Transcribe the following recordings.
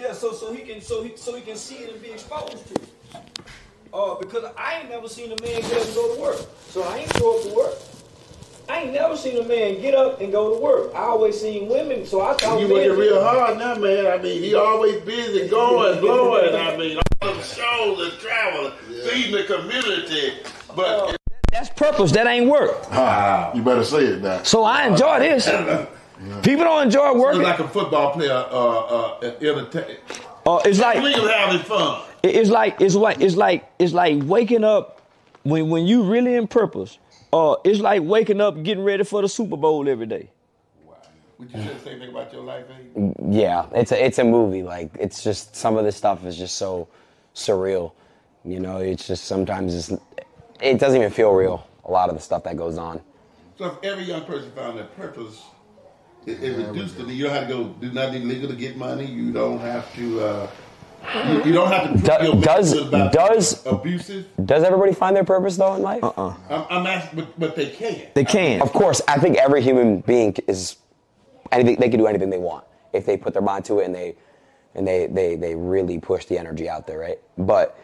Yeah, so so he can so he so he can see it and be exposed to it. Uh, because I ain't never seen a man get up and go to work. So I ain't go up to work. I ain't never seen a man get up and go to work. I always seen women, so I thought You men working real hard now, man. I mean, he always busy going, blowing. I mean, all them shows and travel, feeding the community. But That's purpose. That ain't work. Ah. You better say it now. So I enjoy this. People don't enjoy it's working. like a football player, uh, uh, entertain. Uh, it's like having fun. It's like it's like it's like it's like waking up when when you really in purpose. Uh, it's like waking up getting ready for the Super Bowl every day. Would you say the same thing about your life, eh? Yeah, it's a it's a movie. Like it's just some of this stuff is just so surreal. You know, it's just sometimes it's, it doesn't even feel real. A lot of the stuff that goes on. So if every young person found their purpose, it, it reduced to you don't have to go do nothing illegal to get money. You don't have to. Uh, you, you don't have to. Do- feel does- about does- abusive? Does everybody find their purpose though in life? Uh-uh. I'm, I'm asking, but, but they can. They can. Of course, I think every human being is anything. They can do anything they want if they put their mind to it and they and they they they really push the energy out there, right? But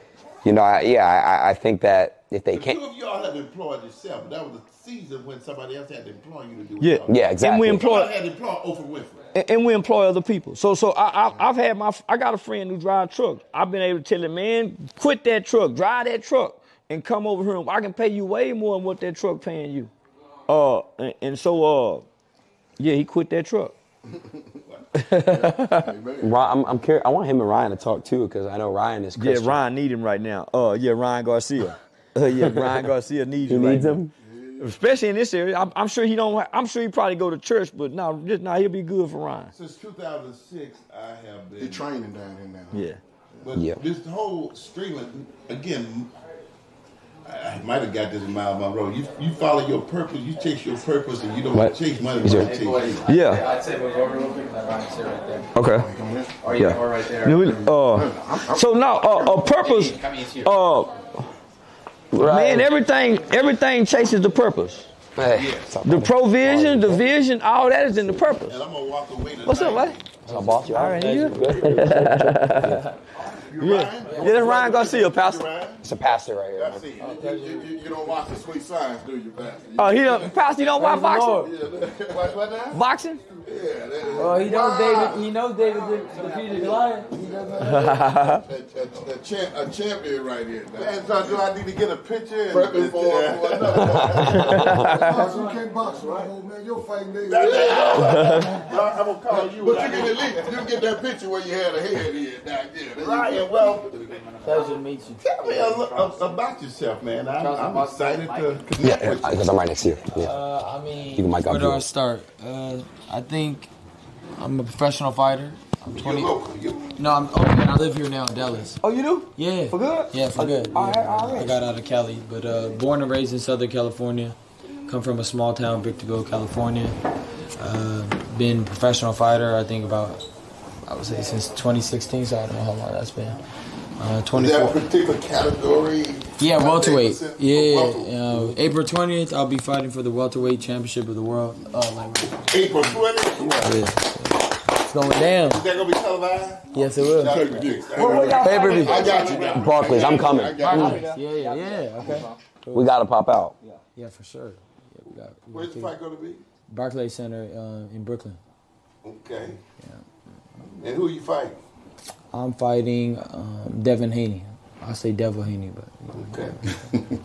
you know, I, yeah, I, I think that if they The can't, two of y'all have employed yourself, that was a season when somebody else had to employ you to do Yeah. it. all. yeah, exactly. And we employ- Somebody had to employ Oprah Winfrey. and, and we employ other people. So so I, I I've had my I got a friend who drives trucks. I've been able to tell him, man, quit that truck, drive that truck, and come over here. I can pay you way more than what that truck paying you. Uh, and, and so uh, yeah, he quit that truck. Ron, I'm, I'm curious. I want him and Ryan to talk too because I know Ryan is. Yeah, Ryan need him right now. Uh, yeah, Ryan Garcia. Uh, yeah, Ryan Garcia needs He you right needs now. him. especially in this area. I'm, I'm sure he don't. I'm sure he probably go to church, but no, just now he'll be good for Ryan. Since 2006, I have been. He training down here now. Yeah. But Yeah. this whole streaming, again, I, I might have got this in my road. You you follow your purpose, you chase your purpose, and you don't What? chase money. Is Money there- chase. Yeah. I'd say move over real quick. Let Ryan sit right there. Okay. Or you Yeah. can right there. No, Uh, so now, uh, a purpose. Come in here. Uh, man, everything, everything chases the purpose. Hey, The provision, the vision, all that is in the purpose. And I'm gonna walk away. What's up, buddy? What's up, boss? You All right, you good? You Yeah, Ryan? yeah, that's Ryan Garcia, Pastor. Ryan? It's a pastor right here. That's it. You, you, you, you don't watch the sweet science, do you, Pastor? You- Oh, he don't, Pastor, you don't watch boxing? Yeah, watch what now? Boxing? Yeah, that, Oh, he knows David. He knows David de- defeated Goliath. He does know. a, a, a, a champion right here. Man, so do I need to get a picture? Prepping for, for another. you can't box, right? Oh, man, you're fighting David. I'm gonna call you. But you can at least you can get that picture where you had a head in back there. There you go. Well, Pleasure to meet you. tell me a little about yourself, man. I'm, I'm excited to connect Yeah, with you. because I'm right next to you. Yeah. Uh, I mean, You can mic where do I start? Uh, I think I'm a professional fighter. I'm You 20. local. No, I'm. Oh man, I live here now in Dallas. Oh, you do? Yeah. For good? Yeah, for good. All right, yeah. all right. I got out of Cali, but uh, born and raised in Southern California. Come from a small town, Victorville, California. Uh, been professional fighter. I think about I would say since 2016. So I don't know how long that's been. Uh, Is that 24. particular category? Yeah, welterweight. 10%? Yeah, Oh, uh, April 20th, I'll be fighting for the welterweight championship of the world. Uh, like, April 20th. yeah. It's going down. Is that gonna be televised? Yes, it will. Pay per view. I got you now. Barclays, I'm coming. I. Yeah, yeah, yeah. Okay. We got to pop out. Yeah, yeah for sure. Yeah, we got, we Where's the fight gonna be? Barclays Center uh, in Brooklyn. Okay. And who are you fighting? I'm fighting um, Devin Haney. I say Devil Haney, but Okay.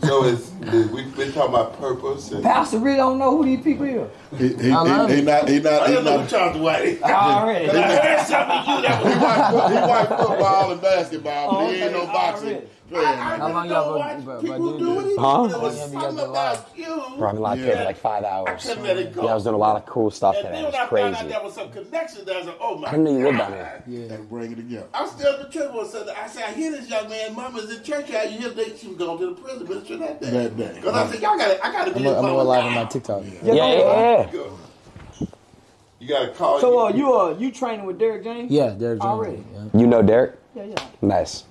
so it's, we've been talking about purpose and. Pastor really don't know who these people are. He, he, he, I love he it. not he not I he don't know not who Charleston White. Already. I heard something you that was he watch, he watch football and basketball, but he ain't no boxing Already. Player. How long y'all watch been- but- people do do it. Huh? There was something you guys been about you. Bro, I've been locked in for like five hours. couldn't let it go. Yeah, I was doing a lot of cool stuff And today. then It when I was found out crazy. there was some connection, I was like, oh my I didn't know you lived God. down here. And bring it together. I'm still the triple. So I said, I hear this young man, mama's in church. How you hear that she was going to the prison ministry that day? That day. Because I said, y'all got to, I got to be I'm his gonna live on my TikTok. Yeah, yeah, yeah. You got to call. So uh, you uh, you training with Derrick James? Yeah, Derrick Jones. Already. Yeah. You know Derek? Yeah, yeah. Nice.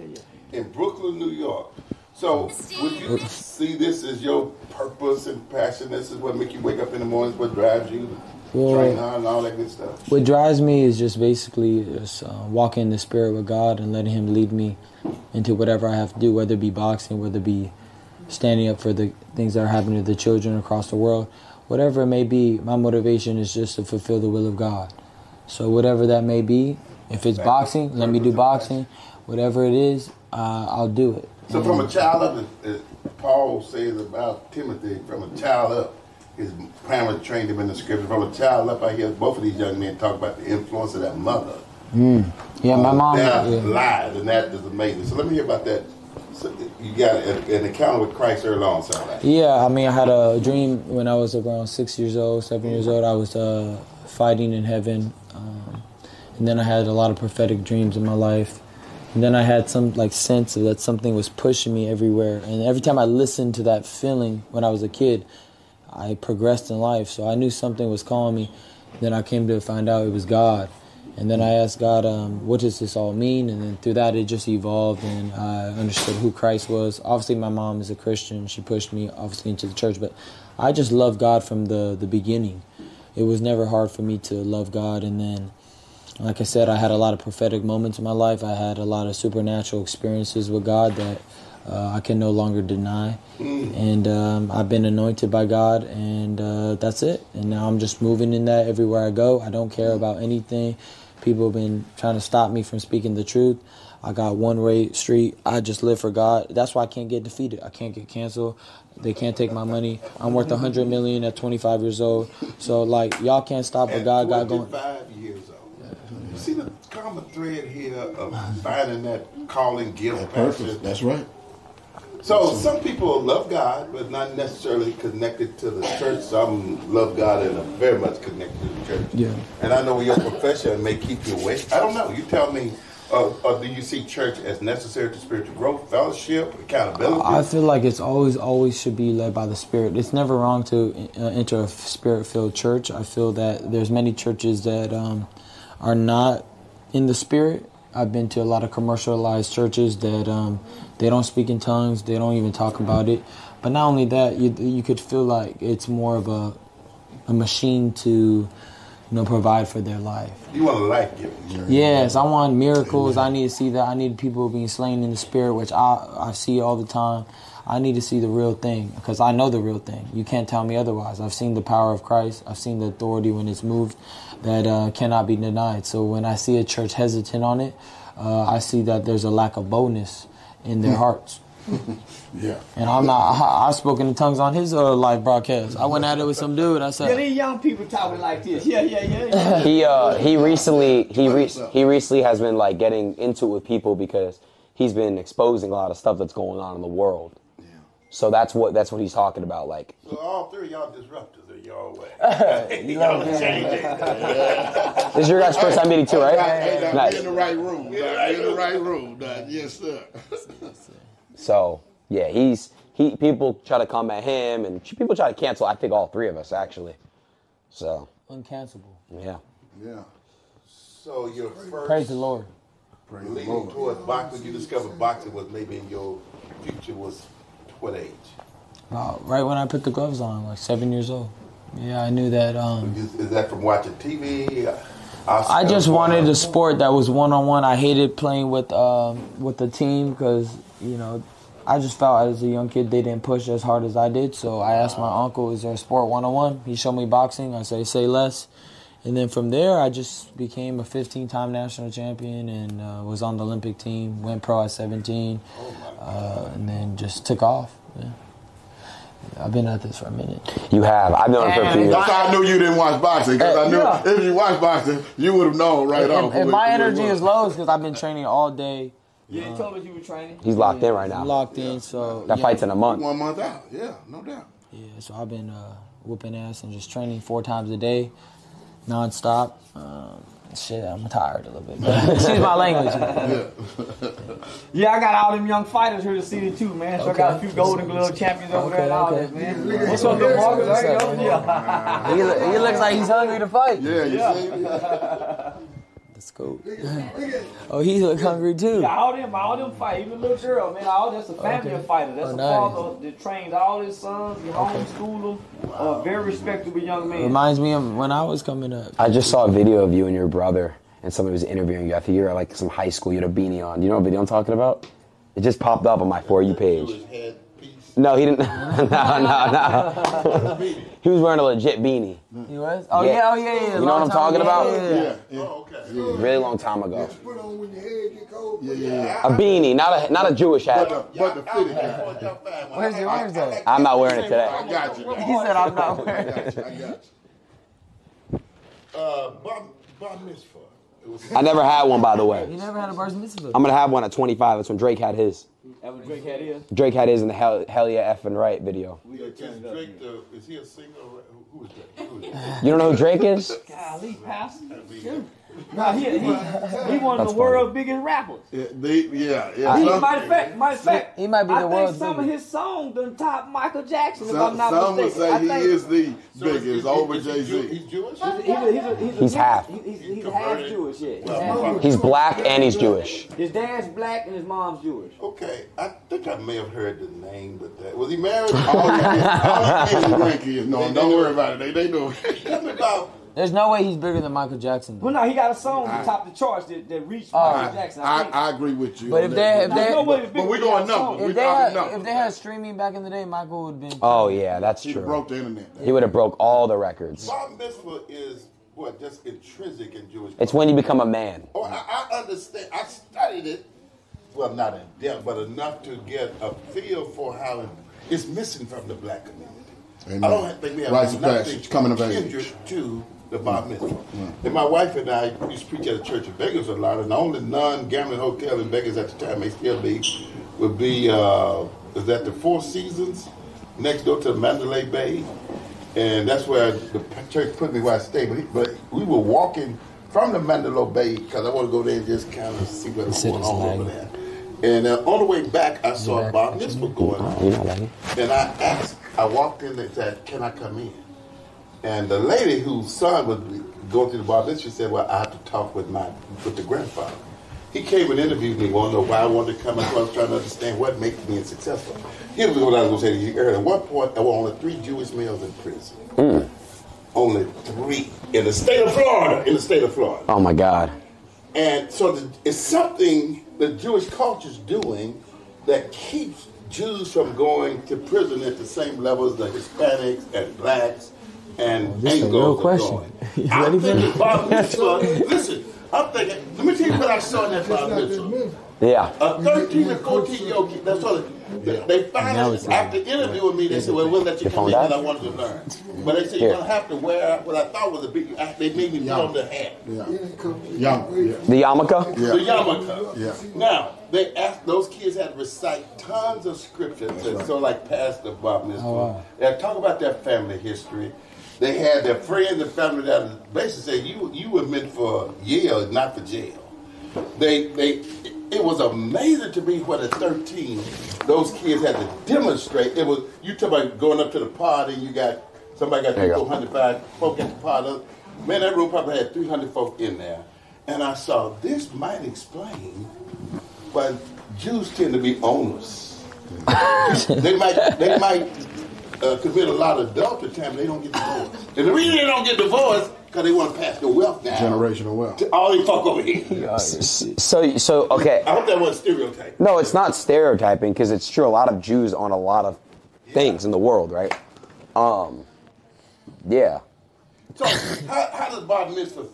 In Brooklyn, New York. So would you see this as your purpose and passion? This is what make you wake up in the mornings. What drives you? Well- train hard and all that good stuff. What drives me is just basically just uh, walking in the spirit with God and letting Him lead me into whatever I have to do, whether it be boxing, whether it be standing up for the things that are happening to the children across the world, whatever it may be. My motivation is just to fulfill the will of God. So whatever that may be, if it's boxing, let me do boxing. Whatever it is, uh, I'll do it. So from a child up, as Paul says about Timothy, from a child up, his parents trained him in the scripture. From a child up, I hear both of these young men talk about the influence of their mother. Yeah, my on mom. Their yeah. lives, and that is amazing. So let me hear about that. So you got an, an encounter with Christ early on, sound like. Yeah, I mean, I had a dream when I was around six years old, seven years old. I was uh, fighting in heaven, um, and then I had a lot of prophetic dreams in my life. And then I had some like sense of that something was pushing me everywhere. And every time I listened to that feeling when I was a kid, I progressed in life. So I knew something was calling me. Then I came to find out it was God. And then I asked God, um, what does this all mean? And then through that, it just evolved, and I understood who Christ was. Obviously, my mom is a Christian; she pushed me obviously into the church, but I just loved God from the the beginning. It was never hard for me to love God, and then, like I said, I had a lot of prophetic moments in my life. I had a lot of supernatural experiences with God that uh, I can no longer deny, and um, I've been anointed by God, and uh, that's it. And now I'm just moving in that everywhere I go. I don't care about anything. People have been trying to stop me from speaking the truth. I got one way street. I just live for God. That's why I can't get defeated. I can't get canceled. They can't take my money. I'm worth hundred million at 25 years old. So like y'all can't stop what God got going. 25 years old. You see the common thread here of finding that calling, gift, Purpose. passion. That's right. So some people love God, but not necessarily connected to the church. Some love God and are very much connected to the church. Yeah. And I know your profession may keep you away. I don't know. You tell me. Uh, or do you see church as necessary to spiritual growth, fellowship, accountability? I feel like it's always, always should be led by the Spirit. It's never wrong to uh, enter a Spirit-filled church. I feel that there's many churches that um, are not in the Spirit. I've been to a lot of commercialized churches that um, they don't speak in tongues. They don't even talk about it. But not only that, you you could feel like it's more of a a machine to you know provide for their life. you want a life giver. Yes, I want miracles. I need to see that. I need people being slain in the spirit, which I I see all the time. I need to see the real thing because I know the real thing. You can't tell me otherwise. I've seen the power of Christ. I've seen the authority when it's moved that uh, cannot be denied. So when I see a church hesitant on it, uh, I see that there's a lack of boldness in their hearts. Yeah. And I'm not. I, I've spoken in tongues on his uh, live broadcast. I went at it with some dude. I said, Yeah, said, these young people talking like this. Yeah, yeah, yeah. yeah. he uh he recently he re- he recently has been like getting into it with people because he's been exposing a lot of stuff that's going on in the world. So that's what that's what he's talking about. Like So all three of y'all disruptors in your way. y'all change it. this is your guys' first time meeting too, Hey, right? now, Nice. in the right room. Doc. We in the right room. Yes, sir. So yeah, he's he people try to come at him and people try to cancel. I think all three of us actually. So uncancelable. yeah. Yeah. So your first Praise the Lord. Praise the leading Lord. towards boxing, you discovered boxing was maybe in your future was what age? Uh, right when I put the gloves on, like seven years old. Yeah, I knew that. Um, Is, that from watching TV? I just wanted a sport that was one on one. I hated playing with um, with the team because you know I just felt as a young kid they didn't push as hard as I did. So I asked my uncle, "Is there a sport one on one?" He showed me boxing. I say, "Say less." And then from there, I just became a 15-time national champion and uh, was on the Olympic team. Went pro at 17, uh, and then just took off. Yeah. I've been at this for a minute. You have. I've known him for a few years. That's how I knew you didn't watch boxing because I knew Yeah. if you watch boxing, you would have known right And, off. and who my it- who it energy is low because I've been training all day. Yeah, you told us you were training. He's locked in right now. locked in. So That yeah, fight's in a month. One month out. Yeah, no doubt. Yeah, so I've been uh, whooping ass and just training four times a day, nonstop. Um, shit, I'm tired a little bit. But excuse my language. Yeah, I got all them young fighters here to see it too, man. So I got a Okay. few Golden Glove champions over Okay, there and all okay. that, man. What's up, the Marcus? What's There you. Yeah. he, he looks like he's hungry to fight. Yeah, you see? That's Scoop. oh, he look hungry too. Yeah, all them, all them fight. Even little girl, man, all that's a family Okay. fighter. That's Oh, a nice. father that trains all his sons. He homeschool them. A very respectable young man. Reminds me of when I was coming up. I just saw a video of you and your brother, and somebody was interviewing you. I think you were at like some high school. You had a beanie on. You know what video I'm talking about? It just popped up on my for you page. Jewish headpiece. No, he didn't. no, no, no. he was wearing a legit beanie. He was? Oh Yeah. yeah, oh yeah, yeah. You know what I'm talking ago. about? Yeah, yeah, yeah. Yeah, yeah. Oh, okay. Really long time ago. Put on when your head get cold. Yeah, yeah, yeah. A beanie, not a not a Jewish But hat. the, but the fitted hat. Where's your- where's that? I'm not wearing it today. I got you. He said I'm not I wearing. got you. I got you. Uh, bar, bar mitzvah. It was I never had one, by the way. You never had a bar mitzvah. I'm gonna have one at 25. That's when Drake had his. That what Drake had is. Drake had his in the Hell, Hell Yeah Effing Right video. Is Drake the, is he a singer? or Who who is Drake? Who is Drake? You don't know who Drake is? Golly, Pastor. Nah, he, he, he one of the world's biggest rappers. Yeah, they, yeah, yeah. He, Some- matter of fact, matter of fact, He might be I think world's some of his songs done top Michael Jackson. If some I'm not some would say I he think is the So biggest is- over Jay Z. He's Jewish? He's, he's, a, he's, a, he's, a, He's half. He's, he's, he's half Jewish, yeah. He's Well, half He's black and he's Jewish. His dad's black and his mom's Jewish. Okay, I think I may have heard the name, but that was he married? Oh, all your all your grandkids know. him. Don't worry about it. They they know. Tell me about There's no way he's bigger than Michael Jackson. Well, no, he got a song that top the charts that, that reached. Michael I, Jackson. I, I, think. I agree with you. But if they- if they- no way but we he doing got a song. numbers. If they had, numbers. if they had streaming back in the day, Michael would have been. Oh yeah, that's He true. broke the internet. He would have broke all the records. bar mitzvah is what just intrinsic in Jewish. It's when you become a man. Oh, I, I understand. I studied it, well, not in depth, but enough to get a feel for how it's missing from the black community. Amen. I don't think we have Rites nothing coming of age. kindred to the bar mitzvah. And my wife and I used to preach at a church in Vegas a lot, and the only non-gambling hotel in Vegas at the time, may still be, would be, uh, is that the Four Seasons, next door to Mandalay Bay. And that's where the church put me where I stayed. But, he, but we were walking from the Mandalay Bay because I want to go there and just kind of see what's going on over there. And uh, on the way back, I saw a bar mitzvah going on. You know that. And I asked, I walked in and said, Can I come in? And the lady whose son was going through the bar mitzvah said, Well, I have to talk with my with the grandfather. He came and interviewed me, wanted to know why I wanted to come, I was trying to understand what makes me successful. Here was what I was going to say to you earlier. At one point, there were only three Jewish males in prison. Hmm. Only three in the state of Florida. In the state of Florida. Oh my God. And so the, it's something the Jewish culture is doing that keeps Jews from going to prison at the same level as the Hispanics and blacks and this is a Anglos real are question. going. You I'm thinking it? Bar Mitzvah. Listen, I'm thinking. Let me tell you what I saw in that Bar Mitzvah. Yeah. A 13 or 14 year old kid. That's all. They, they finally, after interviewing me, they said, "Well, we'll let you Your come in," and? I wanted to learn. But they said you're gonna have to wear what I thought was a big. They made me put on the hat. Yeah. He didn't come. Young. Yeah. The yarmulke? Yeah. the yarmulke. Yeah. Now they asked those kids had to recite tons of scriptures, and so like Pastor Bob Mitzvah. wow. They talk about their family history. They had their friends and family that basically said you you were meant for Yale, not for jail. They they it was amazing to me what at 13 those kids had to demonstrate. It was you talk about going up to the party, and you got somebody got There you go. 405 folk at the party. Man, that room probably had 300 folk in there. And I saw this might explain why Jews tend to be owners. they might they might uh, commit a lot of adultery time, they don't get divorced. And the reason they don't get divorced because they want to pass the wealth down. Generational wealth. To all these folk over here. So, so okay. I hope that wasn't stereotype. No, it's not stereotyping because it's true. A lot of Jews own a lot of things in the world, right? Um, yeah. So how, how does Bob Mitzvah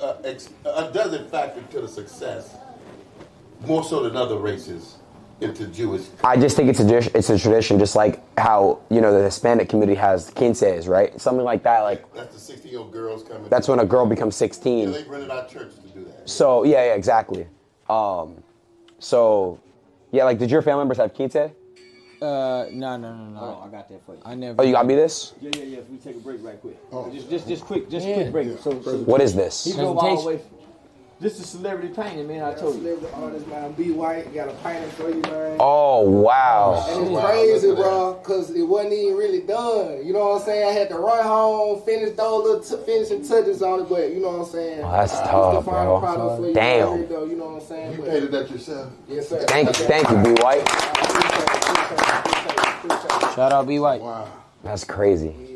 uh, ex, uh, does it factor into the success more so than other races into Jewish? I just think it's a dish- it's a tradition, just like how you know the Hispanic community has quinces, right? Something like that. Like That's the 16 year old girls coming. that's when a girl becomes yeah, 16. they rented our church to do that. So yeah, yeah, exactly. Um, so yeah, like did your family members have quince? Uh, no, no, no, Hold on, I got that for you. I never. Oh, you got me this. Yeah, yeah, yeah. If we take a break right quick. Oh. Just, just, just quick, just Yeah. quick break. Yeah. So, so What is this? he drove all the way. This is celebrity painting, man. I told you. Celebrity artist, man. B White got a painting for you, man. Oh wow. And it's wow, crazy, bro, cause it wasn't even really done. You know what I'm saying? I had to run home, finish those little t- finishing touches on it, but you know what I'm saying? Oh, that's It's the tough, bro. product for you. Damn. Right though, you know what I'm saying? You But- painted that yourself? yes, sir. Thank you, thank you, B White. Shout out B White. Wow. That's crazy. Yeah,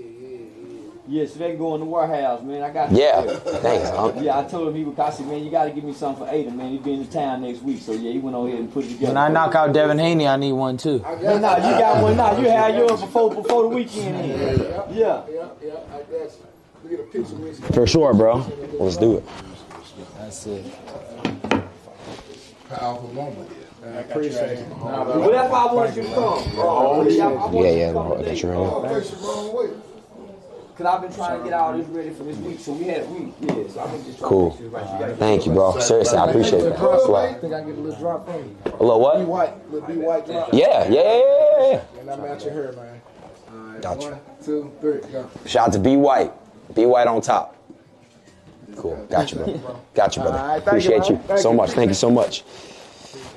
so they can go in the warehouse, man. I got. Yeah. Thanks. huh? Yeah, I told him he would. I said, man, you got to give me something for Ada, man. He be in the town next week, so yeah, he went on ahead and put it together. When I knock out Devin Haney, I need one too. I No, got no, you got one now. You had yours before before the weekend. Yeah, End. yeah, Yeah. yeah, yeah, I got you. Look at the picture with you. For sure, bro. Let's do it. That's it. Powerful moment. I appreciate it. Well, that's why I wanted you to come. Oh, yeah, Yeah, you to yeah. come no, today. That's right. Oh, face the wrong way. Cause I've been trying to get all this ready for this week, so we had a week. Yeah, so been just trying Cool. to make sure right. You Thank you, bro. Seriously, I appreciate that. I think I get a little drop from you. A little B what? White, little B White drop. Yeah, yeah, yeah, yeah. And I'm out your hair, man. Right, Gotcha. One, two, three, go. Shout out to B White. B White on top. Cool. Got you, bro. Got you, brother. Right, you, Appreciate you so much. Thank you so much.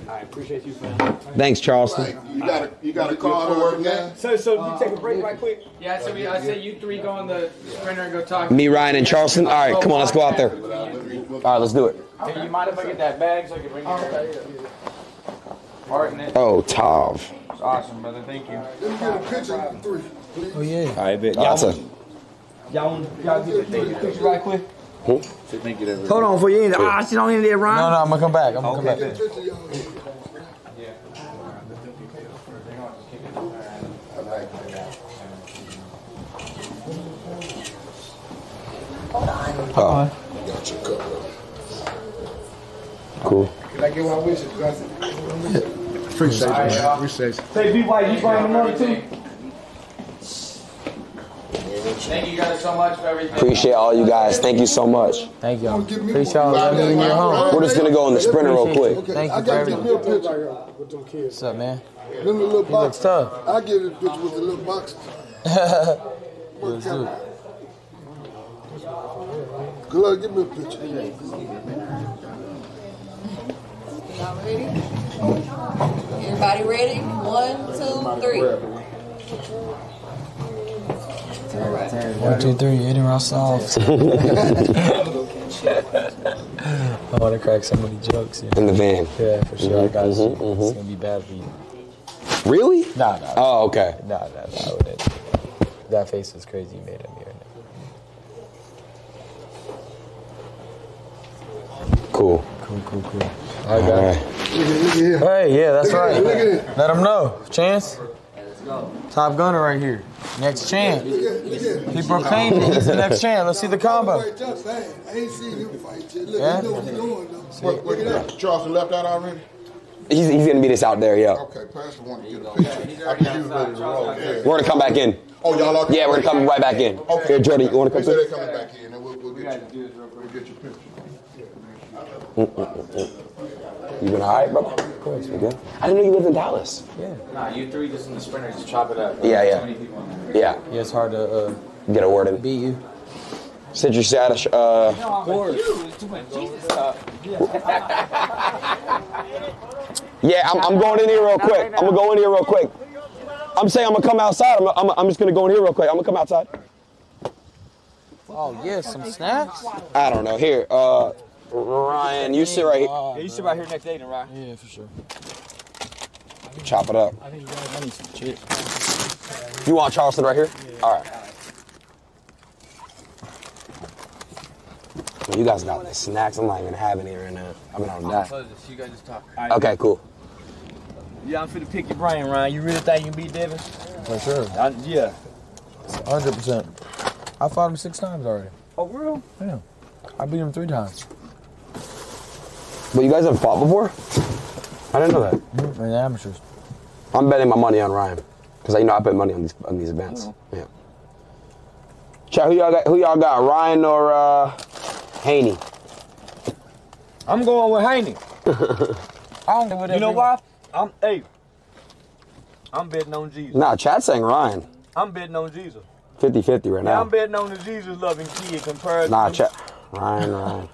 I appreciate you, fam. Thanks, Charleston. You got a you got a card to work now? So, so you take a break right quick. Yeah, so we, I said you three go on the sprinter and go talk. Me, Ryan, and Charleston. All right, come on, let's go out there. All right, let's do it. Hey, you mind if I get that bag so I can bring it? Part in. Oh, Tav. It's awesome, brother. Thank you. Let me get a picture of the three. please. Oh yeah. All right, bet. That's a Y'all, want- y'all get the take a picture right quick. Hmm? Hold on for you. In ah, she don't in there, Ryan. No, no, I'm gonna come back. I'm gonna come back. Get a picture oh, Got your cup. cool. Can I get one with you? That's it. Appreciate you, man. Appreciate you. Say, B White, you bring the money too. Thank you guys so much for everything. Appreciate all you guys. Thank you so much. Thank y'all. Appreciate y'all letting me in your home. We're just gonna go in the sprinter real quick. Okay, Thank I you for got to everything. a picture with them kids. What's up, man? Them the little He looks boxes. tough. I get a picture with the little boxes. Let's do it. Good luck, give me a picture. Y'all ready? Everybody ready? One, two, three. One, two, three. Eating raw soft. I want to crack so many jokes. Yeah, In the van. yeah for sure. I got you. mhm, It's gonna be bad for you. Really? Nah, nah. Oh, okay. Nah, nah, nah. I wouldn't. That face was crazy you made at me right. Cool. Cool, cool, cool. I All got right. Look at, look at here. Hey, yeah, that's right. it, look at it. Let them know. Chance. Top gunner right here. Next chance. Look at, look at. He proclaimed it. He's the next chance. Let's see the combo. Wait, just saying. I ain't seen him fight yet. Look, Yeah? Charleston left out already? He's, he's gonna meet us out there, yeah. Okay, Pastor wanted to get a picture. I think he ready to roll. We're gonna come back in. Oh, y'all are? Yeah, we're gonna come right back in. Here, Jordy, you wanna come They said through? they're coming back in, and we'll, we'll get you. We'll get your picture. Mm, mm, mm, You been all right, brother? Of course, we good. I didn't know you lived in Dallas. Yeah. Nah, you three just in the sprinters, just chop it up. Yeah, yeah. Too many people in. Yeah, Yeah, it's hard to uh, get a word in. beat you. Citrus Sadish, uh, yeah, I'm, I'm going in here real quick. I'm gonna go in here real quick. I'm saying I'm gonna come outside. I'm, I'm, I'm just gonna go in here real quick. I'm gonna come outside. Oh, yeah, some snacks? I don't know. Here, uh, Ryan, you sit right here. Yeah, you sit right here next to Adin, right? yeah, for sure. Chop it up. I need some chips. You want Charleston right here? Yeah. All right. Well, you guys got the snacks. I'm not even having it right now. I've been on that. You guys just talk. Okay, cool. Yeah, I'm finna pick your brain, Ryan. You really think you can beat Devin? For sure. I, yeah. 100%. I fought him six times already. Oh, real? Yeah. I beat him three times. But you guys have fought before? I didn't know that. In the amateurs. I'm betting my money on Ryan because you know I bet money on these on these events. Yeah. Chat, who y'all got? Who y'all got? Ryan or uh, Haney? I'm going with Haney. I don't know what You know why? I'm hey. I'm betting on Jesus. Nah, chat saying Ryan. I'm betting on Jesus. 50-50 right Yeah, now. I'm betting on the Jesus loving kid compared Nah, to chat. Ryan, Ryan.